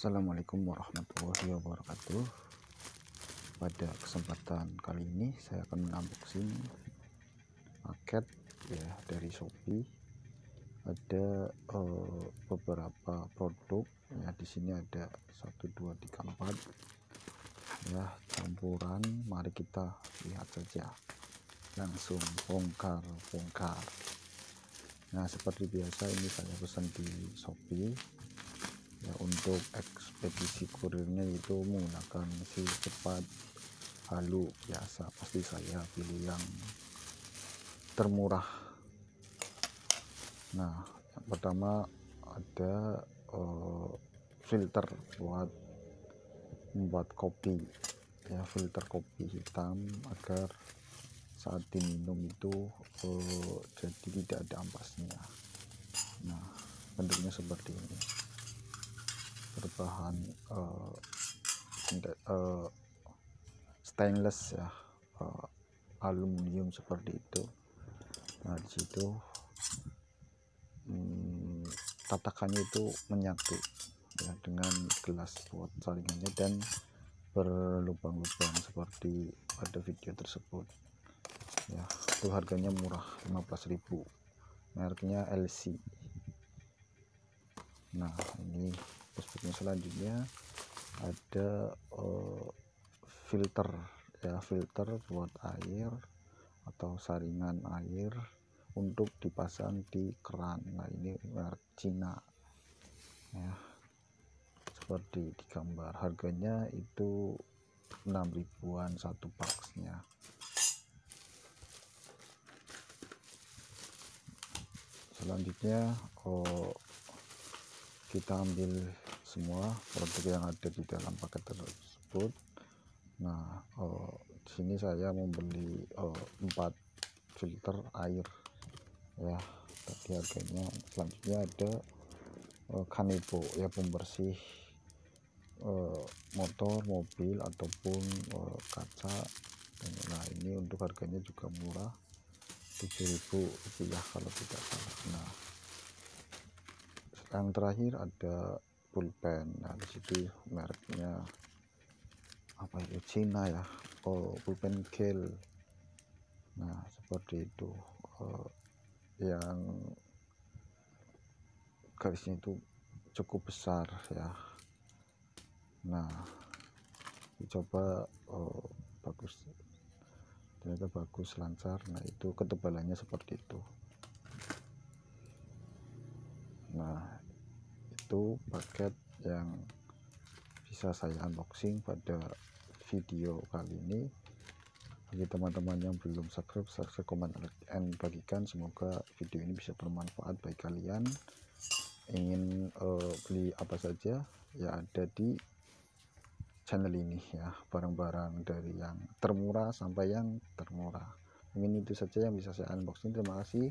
Assalamualaikum warahmatullahi wabarakatuh. Pada kesempatan kali ini saya akan menunboxing paket ya dari Shopee. Ada uh, beberapa produk ya di sini ada 1 2 3 4 ya campuran mari kita lihat saja. Langsung bongkar-bongkar. Nah seperti biasa ini saya pesan di Shopee ya untuk ekspedisi kurirnya itu menggunakan si cepat halu biasa. Pasti saya pilih yang termurah. Nah yang pertama ada uh, filter buat membuat kopi. Ya filter kopi hitam agar saat diminum itu uh, jadi tidak ada ampasnya. Nah bentuknya seperti ini berbahan uh, uh, stainless ya uh, aluminium seperti itu. Nah di situ hmm, tatakannya itu menyatu ya dengan gelas buat saringannya dan berlubang-lubang seperti pada video tersebut. Ya itu harganya murah 15.000 mereknya LC nah ini prospeknya selanjutnya ada uh, filter ya filter buat air atau saringan air untuk dipasang di keran. Nah ini merek Cina ya seperti di gambar. Harganya itu 6 ribuan satu boxnya. Selanjutnya oh, kita ambil semua produk yang ada di dalam paket tersebut. Nah oh, di sini saya membeli oh, 4 filter air ya. Tadi harganya selanjutnya ada oh, ya pembersih oh, motor mobil ataupun oh, kaca. Nah ini untuk harganya juga murah 7000 rupiah kalau tidak salah. Nah yang terakhir ada pulpen. Nah di situ mereknya apa itu Cina ya. Oh pulpen gel. Nah seperti itu. Oh, yang garisnya itu cukup besar ya. Nah dicoba oh, bagus. Ternyata bagus lancar. Nah itu ketebalannya seperti itu. Nah itu paket yang bisa saya unboxing pada video kali ini. Bagi teman-teman yang belum subscribe subscribe komen and bagikan. Semoga video ini bisa bermanfaat bagi kalian. Ingin uh, beli apa saja ya ada di channel ini ya. Barang-barang dari yang termurah sampai yang termurah. Mungkin itu saja yang bisa saya unboxing. Terima kasih